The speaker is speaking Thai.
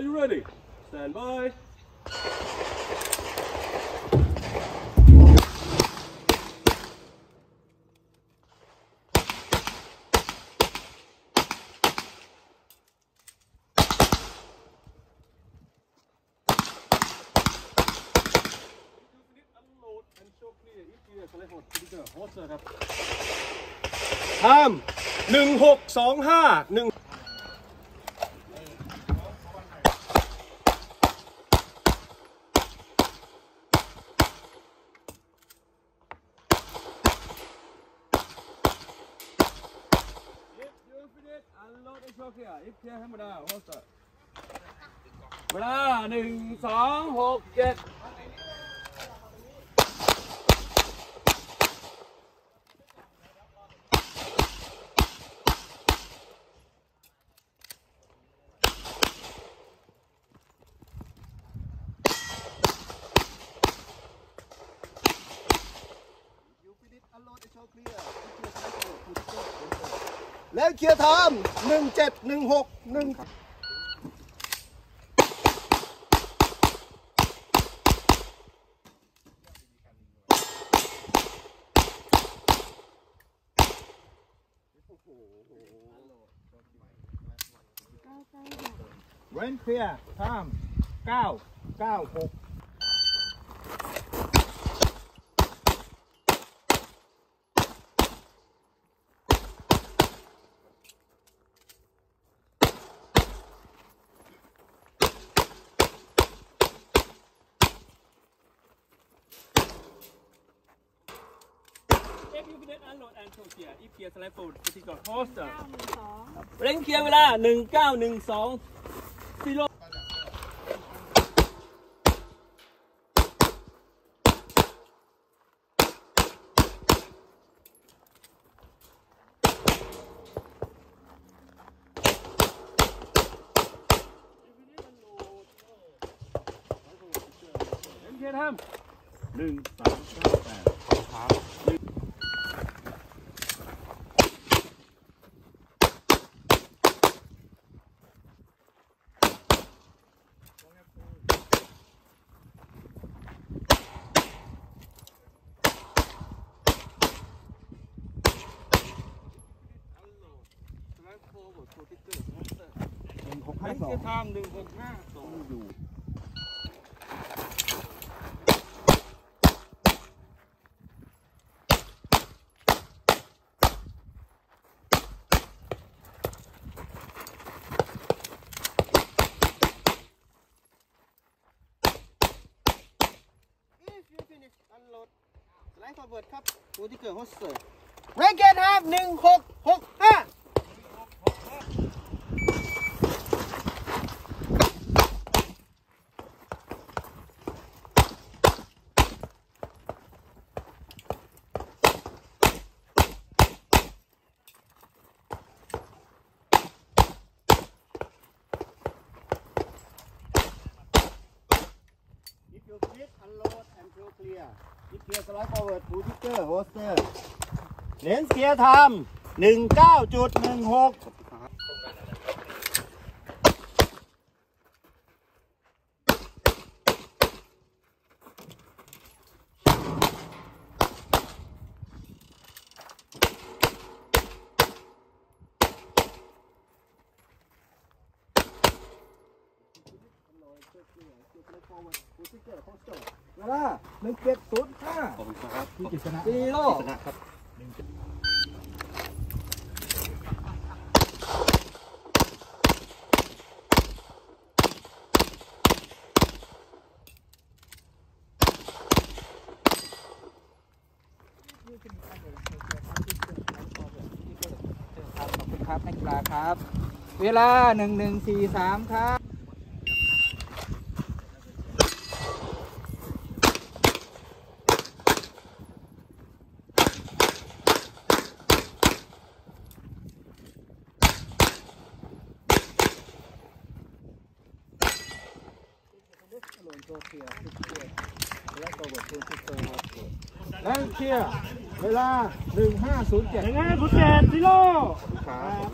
Are you ready? Stand by. Time 1625 1 เสีมาหนึ่งสองหกเจ็ดunload and show clear if clear slide forward แล้ว clear time หนึ่งเจ็ดหนึ่งหกหนึ่งเว้น clear time เก้าเก้าหก If you finish, unload and show clear. If clear, select forward. Critical hot sir เก้าหนึ่งสองเร่งเคลียร์เวลาหนึ่งเก้าหนึ่งสองซีโร่เร่งเคลียร์ทำหนึ่งสามเก้าแปดครับ ห นึ่งหกเร่ห้างสเคอลีงยร์ทำหนึ่งหกห้าสองอยู่ If you finish unload slide forward ครับฟูที่เกิดโฮสเตอร์เรเกตครับหนึ่งหกหกห้า lift, unload, and show clear If clear slide forward pull trigger holster range clear time หนึ่งเก้าจุดหนึ่งหก เวลาหนึ่งเจ็ดศูนย์ห้าขอบคุณครับที่กิษณะซีโร่นะครับขอบคุณครับนักกีฬาครับ เวลาหนึ่งหนึ่งสี่สามครับ และเคลียร์เวลาหนึ่งห้าศูนย์เจ็ดหนึ่งห้าศูนย์เจ็ดซีโร่ครับ